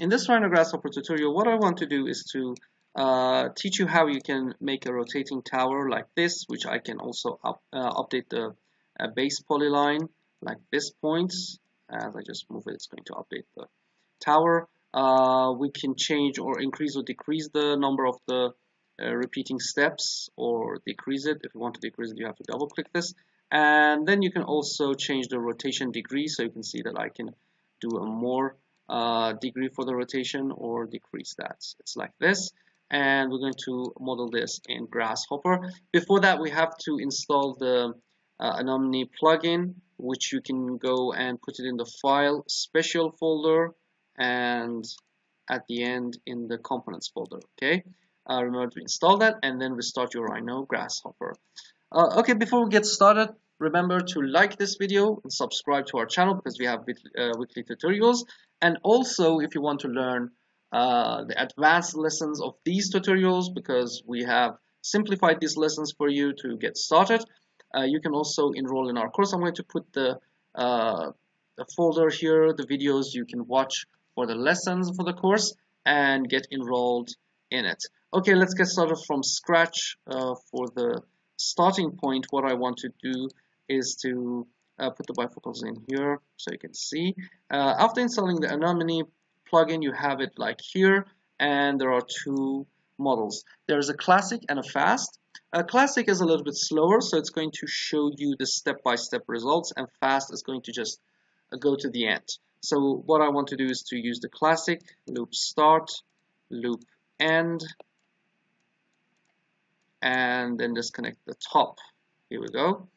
In this Rhino Grasshopper tutorial, what I want to do is to uh, teach you how you can make a rotating tower like this, which I can also up, uh, update the uh, base polyline like this point. As I just move it, it's going to update the tower. Uh, we can change or increase or decrease the number of the uh, repeating steps or decrease it. If you want to decrease it, you have to double click this. And then you can also change the rotation degree. So you can see that I can do a more uh, degree for the rotation or decrease that. It's like this. And we're going to model this in Grasshopper. Before that, we have to install the uh, Anemone plugin, which you can go and put it in the file special folder and at the end in the components folder. Okay. Uh, remember to install that and then restart your Rhino Grasshopper. Uh, okay, before we get started, remember to like this video and subscribe to our channel because we have weekly, uh, weekly tutorials. And also, if you want to learn uh, the advanced lessons of these tutorials, because we have simplified these lessons for you to get started, uh, you can also enroll in our course. I'm going to put the, uh, the folder here, the videos you can watch for the lessons for the course and get enrolled in it. Okay, let's get started from scratch uh, for the starting point. What I want to do is to uh, put the bifocals in here so you can see. Uh, after installing the Anemone plugin, you have it like here, and there are two models. There's a classic and a fast. A classic is a little bit slower, so it's going to show you the step-by-step -step results, and fast is going to just go to the end. So what I want to do is to use the classic, loop start, loop end, and then disconnect the top. Here we go.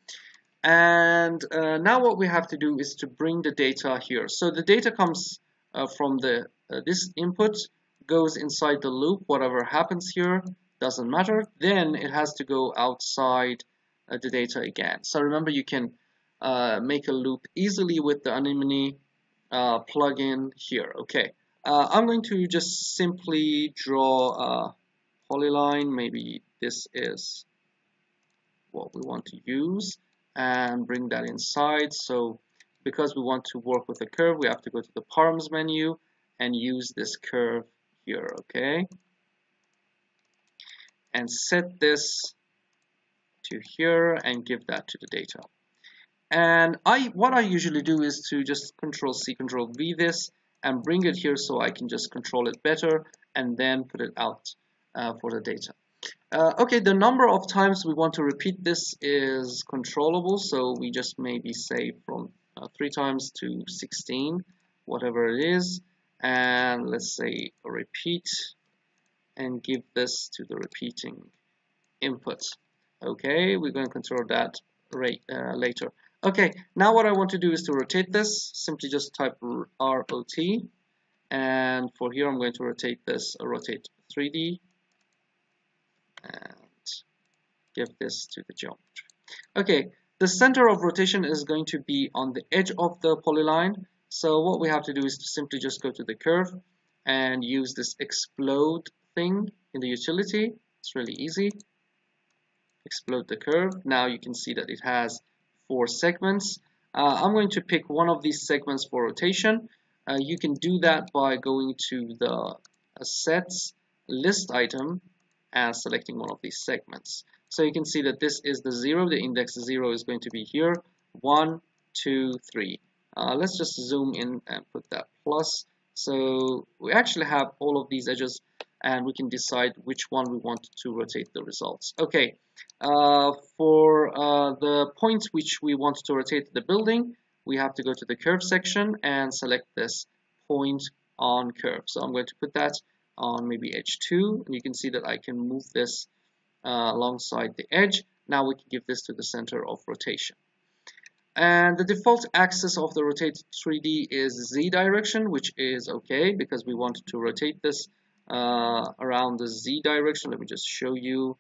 And uh, now what we have to do is to bring the data here. So the data comes uh, from the uh, this input, goes inside the loop, whatever happens here doesn't matter. Then it has to go outside uh, the data again. So remember you can uh, make a loop easily with the Anemone uh, plugin here. Okay, I'm going to just simply draw a polyline. Maybe this is what we want to use and bring that inside. So because we want to work with a curve, we have to go to the params menu and use this curve here, okay? And set this to here and give that to the data. And I, what I usually do is to just control C, control V this and bring it here so I can just control it better and then put it out uh, for the data. Uh, okay, the number of times we want to repeat this is controllable, so we just maybe say from uh, 3 times to 16, whatever it is, and let's say repeat, and give this to the repeating input. Okay, we're going to control that rate, uh, later. Okay, now what I want to do is to rotate this, simply just type ROT, and for here I'm going to rotate this, uh, rotate 3D, and give this to the geometry. Okay, the center of rotation is going to be on the edge of the polyline. So what we have to do is to simply just go to the curve and use this explode thing in the utility. It's really easy. Explode the curve. Now you can see that it has four segments. Uh, I'm going to pick one of these segments for rotation. Uh, you can do that by going to the uh, sets list item and selecting one of these segments. So you can see that this is the zero, the index zero is going to be here, one, two, three. Uh, let's just zoom in and put that plus. So we actually have all of these edges and we can decide which one we want to rotate the results. Okay, uh, for uh, the point which we want to rotate the building, we have to go to the curve section and select this point on curve. So I'm going to put that on maybe edge 2 and you can see that I can move this uh, alongside the edge. Now we can give this to the center of rotation. And the default axis of the rotate 3D is Z direction which is okay because we want to rotate this uh, around the Z direction. Let me just show you.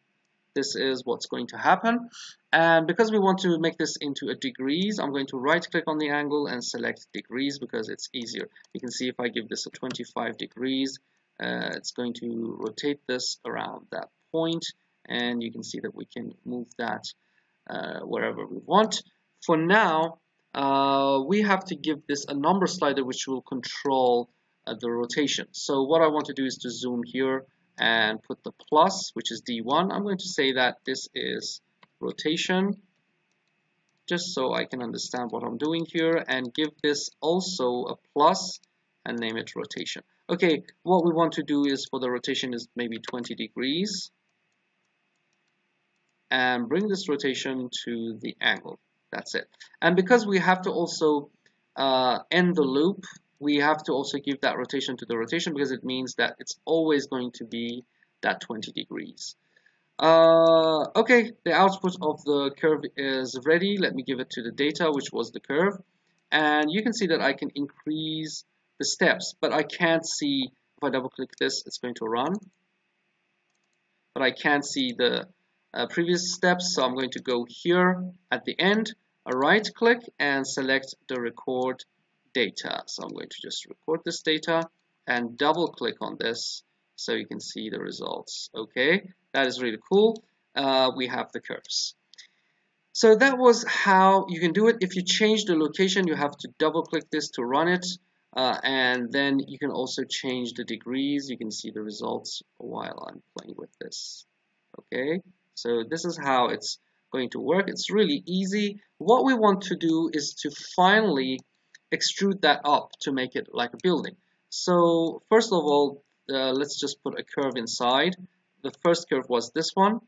This is what's going to happen. And because we want to make this into a degrees I'm going to right click on the angle and select degrees because it's easier. You can see if I give this a 25 degrees uh, it's going to rotate this around that point and you can see that we can move that uh, wherever we want. For now, uh, we have to give this a number slider which will control uh, the rotation. So what I want to do is to zoom here and put the plus, which is D1. I'm going to say that this is rotation, just so I can understand what I'm doing here, and give this also a plus and name it rotation. Okay, what we want to do is for the rotation is maybe 20 degrees and bring this rotation to the angle. That's it. And because we have to also uh, end the loop, we have to also give that rotation to the rotation because it means that it's always going to be that 20 degrees. Uh, okay, the output of the curve is ready. Let me give it to the data, which was the curve. And you can see that I can increase the steps, but I can't see, if I double click this, it's going to run. But I can't see the uh, previous steps, so I'm going to go here at the end, a right click and select the record data. So I'm going to just record this data and double click on this so you can see the results. Okay, that is really cool. Uh, we have the curves. So that was how you can do it. If you change the location, you have to double click this to run it. Uh, and then you can also change the degrees. You can see the results while I'm playing with this. Okay, so this is how it's going to work. It's really easy. What we want to do is to finally extrude that up to make it like a building. So first of all, uh, let's just put a curve inside. The first curve was this one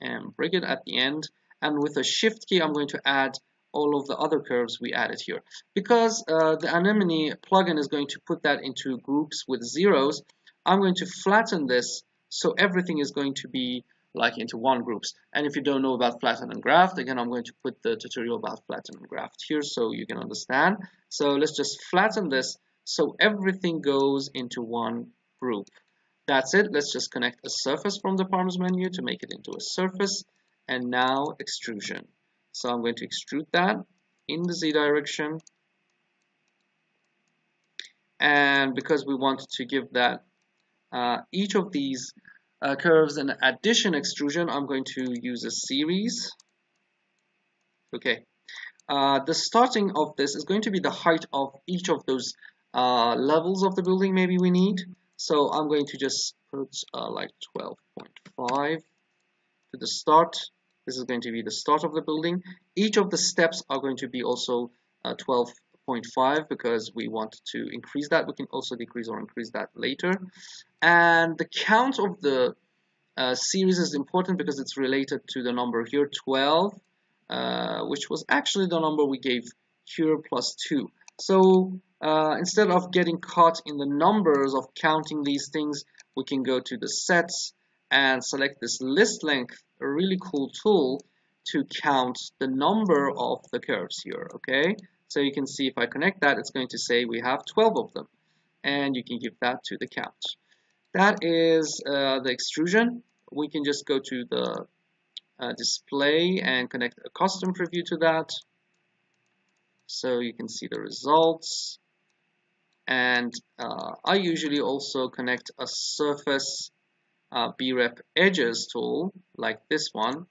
and bring it at the end. And with a shift key, I'm going to add all of the other curves we added here. Because uh, the Anemone plugin is going to put that into groups with zeros, I'm going to flatten this so everything is going to be like into one groups. And if you don't know about flatten and graft, again, I'm going to put the tutorial about flatten and graft here so you can understand. So let's just flatten this so everything goes into one group. That's it. Let's just connect a surface from the params menu to make it into a surface. And now extrusion. So I'm going to extrude that in the Z direction. And because we want to give that uh, each of these uh, curves an addition extrusion, I'm going to use a series. Okay. Uh, the starting of this is going to be the height of each of those uh, levels of the building maybe we need. So I'm going to just put uh, like 12.5 to the start. This is going to be the start of the building. Each of the steps are going to be also uh, 12.5 because we want to increase that. We can also decrease or increase that later. And the count of the uh, series is important because it's related to the number here, 12, uh, which was actually the number we gave here plus 2. So uh, instead of getting caught in the numbers of counting these things, we can go to the sets and select this list length, a really cool tool to count the number of the curves here, okay? So you can see if I connect that, it's going to say we have 12 of them, and you can give that to the count. That is uh, the extrusion. We can just go to the uh, display and connect a custom preview to that. So you can see the results. And uh, I usually also connect a surface uh, BREP edges tool like this one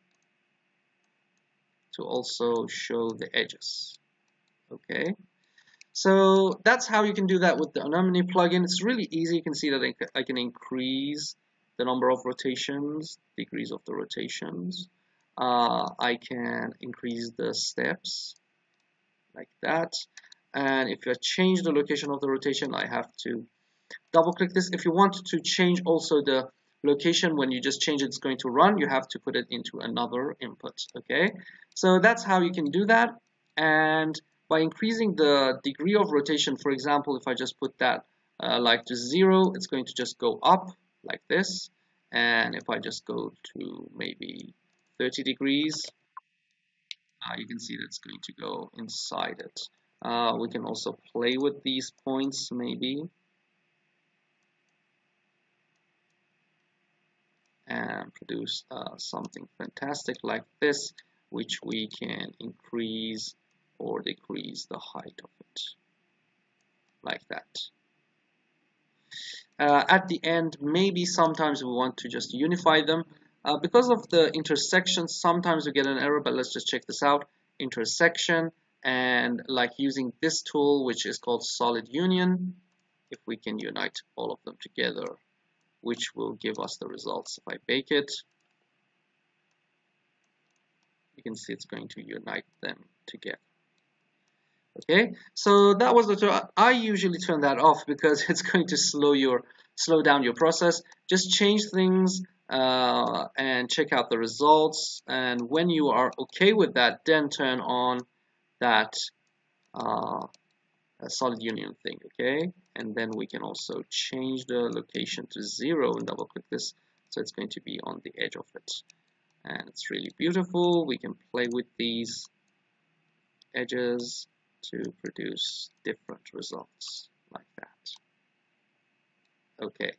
to also show the edges. Okay. So that's how you can do that with the Anemone plugin. It's really easy. You can see that I can increase the number of rotations, degrees of the rotations. Uh, I can increase the steps like that. And if I change the location of the rotation, I have to double click this. If you want to change also the location when you just change it, it's going to run, you have to put it into another input. Okay, so that's how you can do that. And by increasing the degree of rotation, for example, if I just put that uh, like to zero, it's going to just go up like this. And if I just go to maybe 30 degrees, uh, you can see that's going to go inside it. Uh, we can also play with these points maybe. And produce uh, something fantastic like this, which we can increase or decrease the height of it. Like that. Uh, at the end maybe sometimes we want to just unify them. Uh, because of the intersection sometimes we get an error but let's just check this out. Intersection and like using this tool which is called solid union if we can unite all of them together, which will give us the results. If I bake it, you can see it's going to unite them together. Okay, so that was the I usually turn that off because it's going to slow your slow down your process. Just change things uh, and check out the results. And when you are okay with that, then turn on that uh, solid union thing. Okay, and then we can also change the location to zero and double click this, so it's going to be on the edge of it and it's really beautiful. We can play with these edges to produce different results like that. Okay.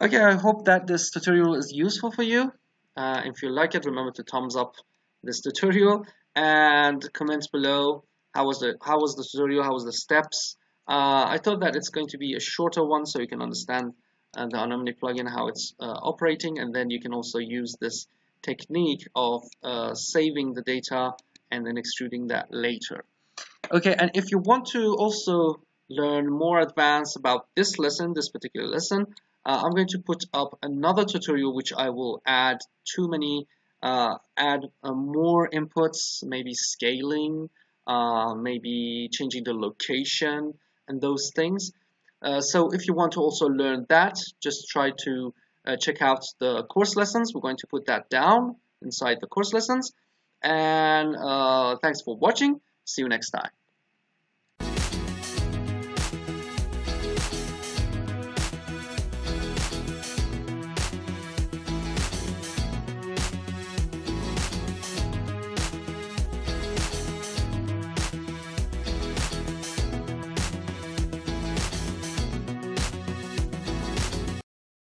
Okay, I hope that this tutorial is useful for you. Uh, if you like it, remember to thumbs up this tutorial and comment below how was the how was the tutorial, how was the steps. Uh, I thought that it's going to be a shorter one so you can understand uh, the Anemone plugin, how it's uh, operating, and then you can also use this technique of uh, saving the data and then extruding that later. Okay, and if you want to also learn more advanced about this lesson, this particular lesson, uh, I'm going to put up another tutorial which I will add too many, uh, add more inputs, maybe scaling, uh, maybe changing the location and those things. Uh, so if you want to also learn that, just try to uh, check out the course lessons. We're going to put that down inside the course lessons. And uh, thanks for watching. See you next time.